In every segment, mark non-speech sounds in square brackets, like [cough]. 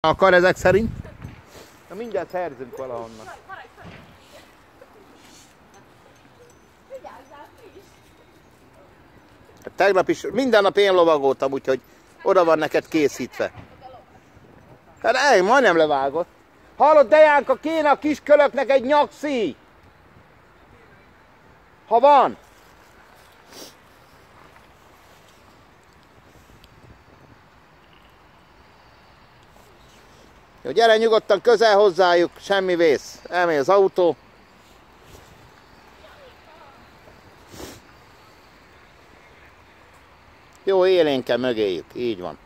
akar ezek szerint. Na mindjárt szerzünk valahonnan. Hát tegnap is, minden nap én lovagoltam, úgyhogy oda van neked készítve. Hát ej, majdnem levágott. Hallod, Dejánka, kéne a kiskölöknek egy nyakszíj. Ha van. Jó, gyere nyugodtan közel hozzájuk, semmi vész. Elmegy az autó. Jó, élénken mögéjük, így van.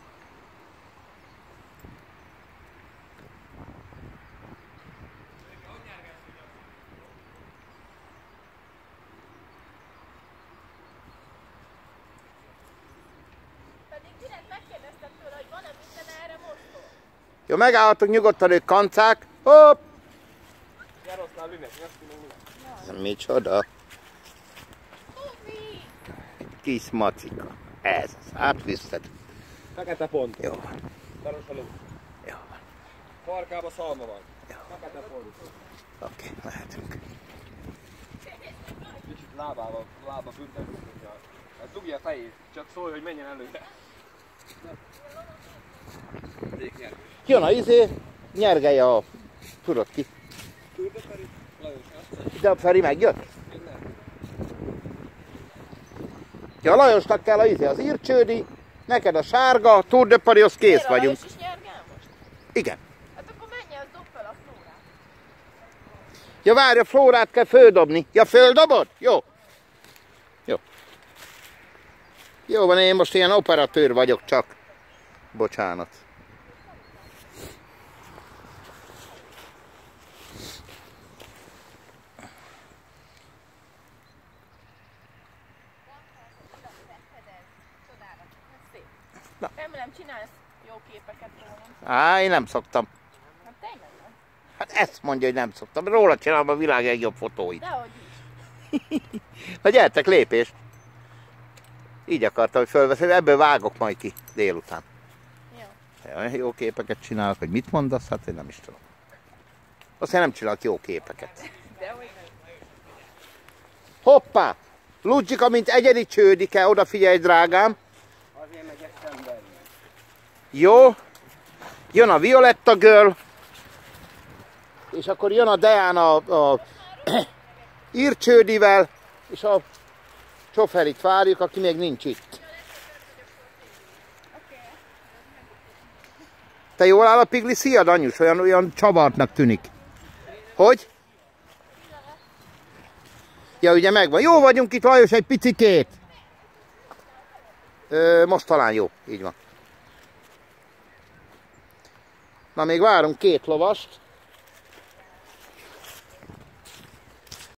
Jó, megállhatok nyugodtan, ők kancák. Hopp! Jaroszláv meg mi? Ez Micsoda? Kis macika. Ez, az. átviszed. Fekete pont. Jó van, Daros a ló. jó. Farkába szalma van. Jó. Fekete pont. Oké, mehetünk. Kicsit lábával, lába büntetünk. hogyha- Hát a fejét, csak szólj, hogy menjen előre. Jön a izé, nyergelje a... Tudod ki. De a Feri megjött? Ja, Lajosnak kell a izé, az írcsődi, neked a sárga, a Tour de Paris, kész Miért a vagyunk. Lajos is nyergel most? Igen. Hát akkor menj el, dob fel a flórát. Ja, várj, a flórát kell földobni. Ja, földobod? Jó. Jó. Jó van, én most ilyen operatőr vagyok csak. Bocsánat. Na. Remélem csinálsz jó képeket rólam. Á, én nem szoktam. Hát tényleg nem. Hát ezt mondja, hogy nem szoktam. Róla csinálom a világ legjobb fotóit. Dehogy is. Na gyertek, lépés. Így akartam, hogy fölveszem, ebből vágok majd ki délután. Jó. Jó képeket csinálok, hogy mit mondasz, hát én nem is tudom. Azt én nem csinálok jó képeket. Dehogy nem. Hoppá! Ludzsika, mint egyedi csődike, odafigyelj, drágám. Jó. Jön a Violetta Girl. És akkor jön a Deán a, a [clears throat] írcsődivel, és a Csoferit várjuk, aki még nincs itt. Te jól áll a pigli? Szia, Danyus, olyan, olyan csavartnak tűnik. Hogy? Ja, ugye megvan. Jó vagyunk itt, Lajos, egy picikét. Ö, most talán jó, így van. Na még várunk két lovast.